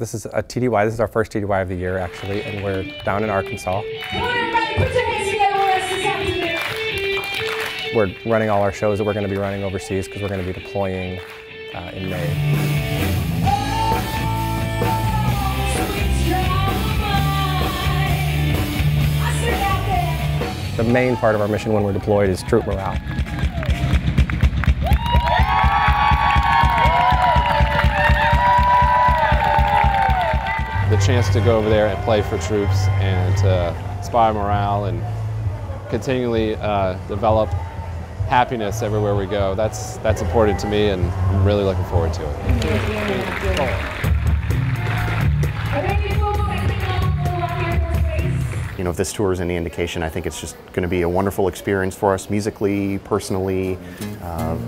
This is a TDY. This is our first TDY of the year, actually, and we're down in Arkansas. Come on, everybody, put your hands together with us this afternoon. We're running all our shows that we're going to be running overseas because we're going to be deploying uh, in May. I see it out there. The main part of our mission when we're deployed is troop morale. The chance to go over there and play for troops and to inspire morale and continually uh, develop happiness everywhere we go. That's, that's important to me and I'm really looking forward to it. You know, if this tour is any indication, I think it's just going to be a wonderful experience for us musically, personally, uh,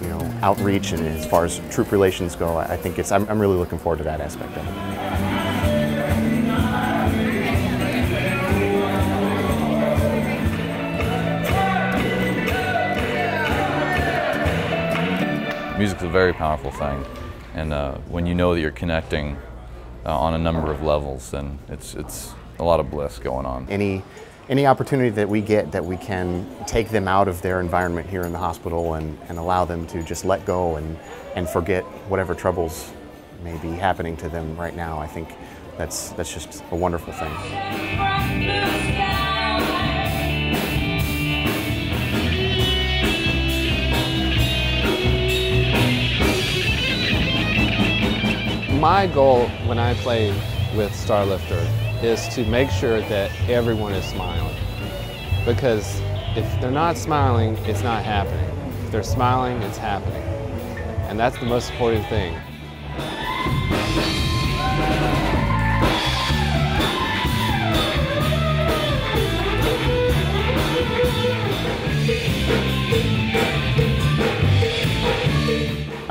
you know, outreach, and as far as troop relations go, I I think it's, I'm, I'm really looking forward to that aspect of it. Music's a very powerful thing, and uh, when you know that you're connecting uh, on a number of levels, then it's it's a lot of bliss going on. Any, any opportunity that we get that we can take them out of their environment here in the hospital and, and allow them to just let go and, and forget whatever troubles may be happening to them right now, I think that's, that's just a wonderful thing. My goal when I play with Starlifter is to make sure that everyone is smiling. Because if they're not smiling, it's not happening. If they're smiling, it's happening. And that's the most important thing.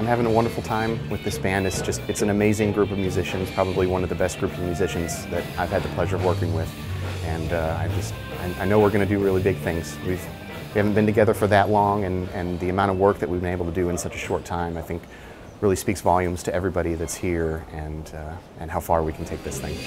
I'm having a wonderful time with this band. It's just, it's an amazing group of musicians, probably one of the best groups of musicians that I've had the pleasure of working with. And uh, I just, I, I know we're going to do really big things. We've, we haven't been together for that long, and, and the amount of work that we've been able to do in such a short time, I think, really speaks volumes to everybody that's here and, uh, and how far we can take this thing.